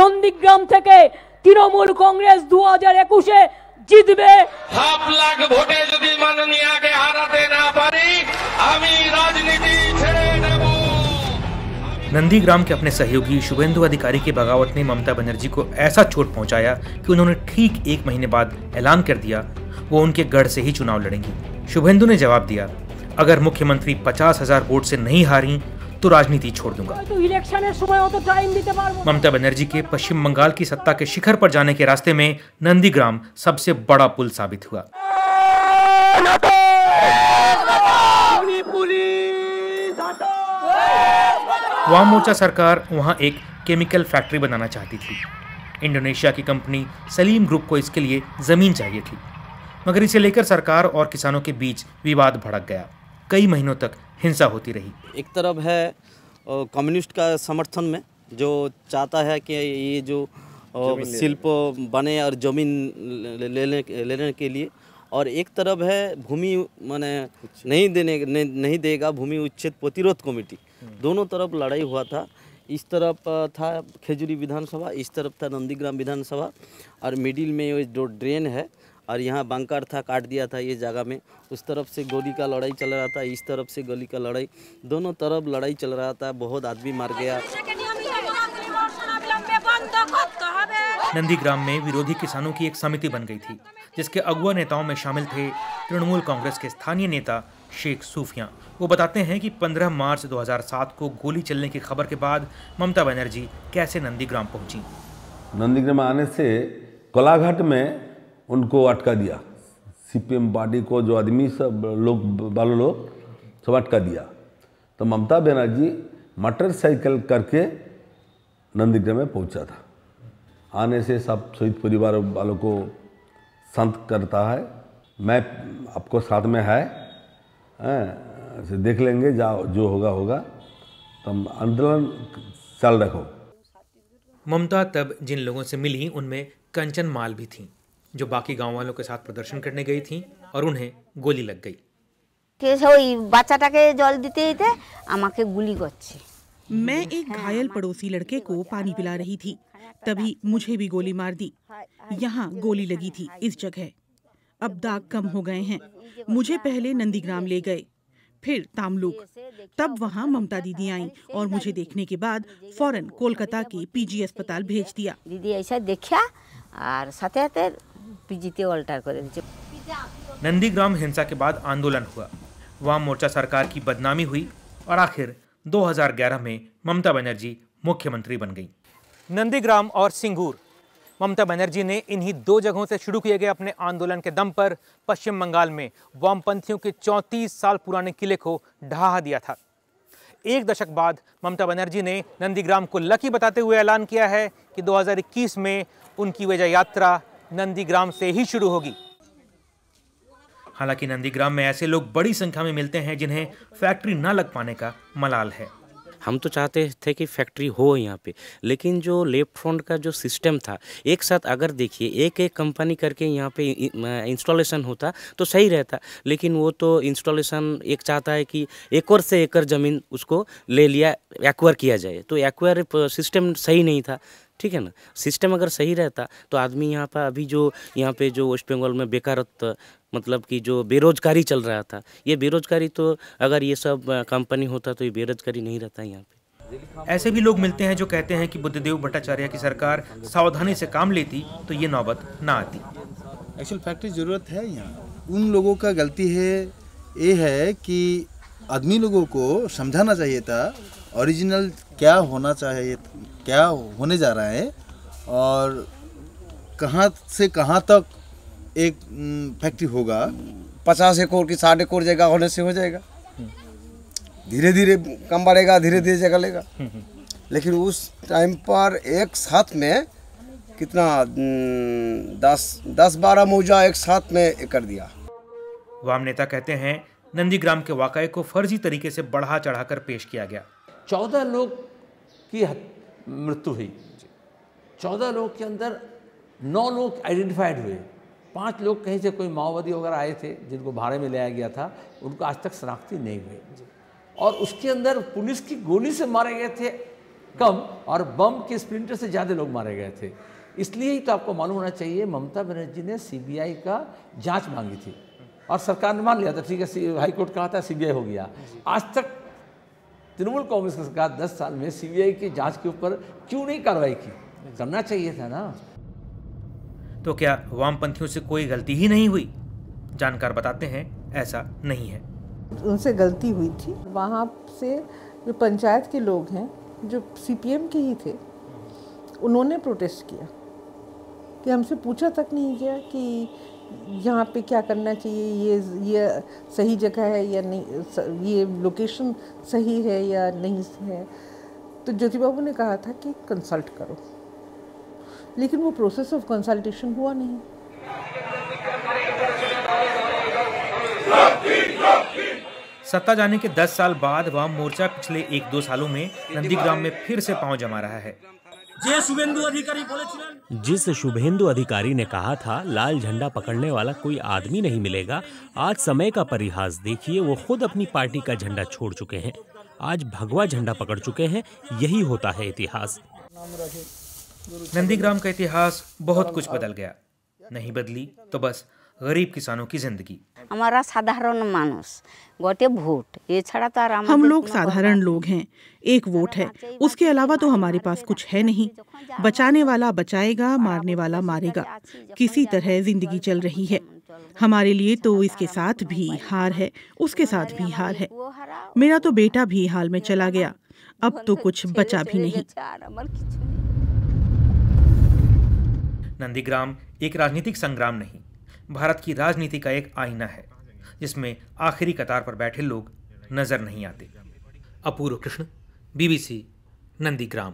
নন্দীগ্রাম থেকে তৃণমূল কংগ্রেস দু হাজার একুশে জিতবে হাফ লাখ ভোটে যদি মাননীয়াকে হারাতে না পারি আমি রাজনীতি ছেড়ে দেব नंदीग्राम के अपने सहयोगी शुभेंदु अधिकारी की बगावत ने ममता बनर्जी को ऐसा चोट पहुंचाया कि उन्होंने ठीक एक महीने बाद ऐलान कर दिया वो उनके गढ़ से ही चुनाव लड़ेंगी शुभेंदु ने जवाब दिया अगर मुख्यमंत्री पचास हजार वोट से नहीं हारी तो राजनीति छोड़ दूँगा। ममता बनर्जी के पश्चिम बंगाल की सत्ता के शिखर पर जाने के रास्ते में नंदीग्राम सबसे बड़ा पुल साबित हुआ। वाम मोर्चा सरकार वहाँ एक केमिकल फैक्ट्री बनाना चाहती थी। इंडोनेशिया की कंपनी सलीम ग्रुप को इसके लिए ज़मीन चाहिए थी। मगर इसे लेकर सरकार और किसानों के बीच विवाद भड़क गया। कई महीनों तक हिंसा होती रही। एक तरफ़ है कम्युनिस्ट का समर्थन में जो चाहता है कि ये जो शिल्प बने और ज़मीन लेने लेने के लिए। और एक तरफ़ है भूमि माने नहीं देने नहीं, नहीं देगा भूमि उच्छेद प्रतिरोध कमेटी। दोनों तरफ़ लड़ाई हुआ था। इस तरफ़ था खेजूरी विधानसभा इस तरफ़ था नंदीग्राम विधानसभा। और मिडिल में ये जो ड्रेन है और यहाँ बंकर था काट दिया था ये जगह में। उस तरफ़ से गोली का लड़ाई चल रहा था इस तरफ़ से गोली का लड़ाई। दोनों तरफ़ लड़ाई चल रहा था बहुत आदमी मार गया। नंदीग्राम में विरोधी किसानों की एक समिति बन गई थी जिसके अगुआ नेताओं में शामिल थे तृणमूल कांग्रेस के स्थानीय नेता शेख सूफिया। वो बताते हैं कि 15 मार्च 2007 को गोली चलने की खबर के बाद ममता बनर्जी कैसे नंदीग्राम पहुँची? नंदीग्राम आने से कोलाघाट में उनको अटका दिया। सीपीएम पार्टी को जो आदमी सब लोग वालों लोग सब अटका दिया। तो ममता बनर्जी मोटरसाइकिल करके नंदीग्राम में पहुँचा था। आने से सब शहीद परिवार वालों को शांत करता है। मैं आपको साथ में है हैं, से देख लेंगे जाओ जो होगा होगा। तुम तो आंदोलन चाल रखो। ममता तब जिन लोगों से मिली उनमें कंचन माल भी थी। जो बाकी गांव वालों के साथ प्रदर्शन करने गई थी और उन्हें गोली लग गई কে ওই বাচ্চাটাকে জল দিতে দিতে আমাকে গুলি করছে मैं एक घायल पड़ोसी लड़के को पानी पिला रही थी तभी मुझे भी गोली मार दी यहाँ गोली लगी थी इस जगह अब दाग कम हो गए हैं मुझे पहले नंदीग्राम ले गए फिर तामलुक तब वहाँ ममता दीदी आई और मुझे देखने के बाद फौरन कोलकाता के पीजी अस्पताल भेज दिया দিদি এসে দেখা আর সাথে पीजीते अल्टार कर नंदीग्राम हिंसा के बाद आंदोलन हुआ। वाम मोर्चा सरकार की बदनामी हुई और आखिर 2011 में ममता बनर्जी मुख्यमंत्री बन गई। नंदीग्राम और सिंगूर। ममता बनर्जी ने इन्हीं दो जगहों से शुरू किए गए अपने आंदोलन के दम पर पश्चिम बंगाल में वामपंथियों के 34 साल पुराने किले को ढहा दिया था। एक दशक बाद ममता बनर्जी ने नंदीग्राम को लकी बताते हुए ऐलान किया है कि 2021 में उनकी वजह यात्रा नंदीग्राम से ही शुरू होगी। हालाँकि नंदीग्राम में ऐसे लोग बड़ी संख्या में मिलते हैं जिन्हें फैक्ट्री न लग पाने का मलाल है। हम तो चाहते थे कि फैक्ट्री हो यहाँ पे लेकिन जो लेफ़्ट फ्रंट का जो सिस्टम था एक साथ अगर देखिए एक एक कंपनी करके यहाँ पे इंस्टॉलेशन होता तो सही रहता लेकिन वो तो इंस्टॉलेशन एक चाहता है कि एकड़ से एकड़ ज़मीन उसको ले लिया एक्वायर किया जाए। तो एक्वायर सिस्टम सही नहीं था ठीक है ना? सिस्टम अगर सही रहता तो आदमी यहाँ पर अभी जो यहाँ पे जो वेस्ट बंगाल में बेकारत्व मतलब कि जो बेरोजगारी चल रहा था ये बेरोजगारी तो अगर ये सब कंपनी होता तो ये बेरोजगारी नहीं रहता यहाँ पे। ऐसे भी लोग मिलते हैं जो कहते हैं कि बुद्धदेव भट्टाचार्य की सरकार सावधानी से काम लेती तो ये नौबत ना आती। एक्चुअल फैक्ट्री ज़रूरत है यहाँ। उन लोगों का गलती है ये है कि आदमी लोगों को समझाना चाहिए था ओरिजिनल क्या होना चाहिए, क्या होने जा रहा है और कहाँ से कहाँ तक एक फैक्ट्री होगा, पचास एकड़ की साठ एकड़ जगह होने से हो जाएगा। धीरे धीरे कम बढ़ेगा धीरे धीरे जगह लेगा। लेकिन उस टाइम पर एक साथ में कितना दस दस बारह मौजा एक साथ में कर दिया। वाम नेता कहते हैं, नंदीग्राम के वाकये को फर्जी तरीके से बढ़ा चढ़ाकर पेश किया गया। चौदह लोग की मृत्यु हुई। चौदह लोग के अंदर नौ लोग आइडेंटिफाइड हुए। पाँच लोग कहीं से कोई माओवादी वगैरह आए थे, जिनको भाड़े में लाया गया था, उनको आज तक शनाख्ती नहीं हुई। और उसके अंदर पुलिस की गोली से मारे गए थे, कम, और बम के स्प्लिंटर से ज़्यादा लोग मारे गए थे। इसलिए ही तो आपको मालूम होना चाहिए, ममता बनर्जी ने सीबीआई का जाँच मांगी थी। और सरकार ने मान लिया था, ठीक है हाई कोर्ट कहा था सीबीआई हो गया। आज तक तृणमूल कांग्रेस की सरकार 10 साल में सीबीआई की जाँच के ऊपर क्यों नहीं कार्रवाई की? करना चाहिए था ना। तो क्या वामपंथियों से कोई गलती ही नहीं हुई? जानकार बताते हैं ऐसा नहीं है। उनसे गलती हुई थी। वहाँ से जो पंचायत के लोग हैं जो सीपीएम के ही थे उन्होंने प्रोटेस्ट किया कि हमसे पूछा तक नहीं गया कि यहाँ पे क्या करना चाहिए? ये ये सही जगह है या नहीं? ये लोकेशन सही है या नहीं है? तो ज्योति बाबू ने कहा था कि कंसल्ट करो। लेकिन वो प्रोसेस ऑफ़ कंसल्टेशन हुआ नहीं। सत्ता जाने के 10 साल बाद वाम मोर्चा पिछले एक दो सालों में नंदीग्राम में फिर से पाँव जमा रहा है। जिस शुभेंदु अधिकारी ने कहा था लाल झंडा पकड़ने वाला कोई आदमी नहीं मिलेगा आज समय का परिहास देखिए वो खुद अपनी पार्टी का झंडा छोड़ चुके हैं। आज भगवा झंडा पकड़ चुके हैं यही होता है इतिहास। नंदीग्राम का इतिहास बहुत कुछ बदल गया। नहीं बदली तो बस गरीब किसानों की ज़िंदगी। हमारा साधारण मानुष गोटे वोट ये छड़ा तो आराम हम लोग साधारण लोग हैं एक वोट है। उसके अलावा तो हमारे पास कुछ है नहीं। बचाने वाला बचाएगा मारने वाला मारेगा। किसी तरह ज़िंदगी चल रही है। हमारे लिए तो इसके साथ भी हार है। उसके साथ भी हार है। मेरा तो बेटा भी हाल में चला गया। अब तो कुछ बचा भी नहीं। नंदीग्राम एक राजनीतिक संग्राम नहीं। भारत की राजनीति का एक आईना है, जिसमें आखिरी कतार पर बैठे लोग नज़र नहीं आते। अपूर्व कृष्ण बीबीसी नंदीग्राम।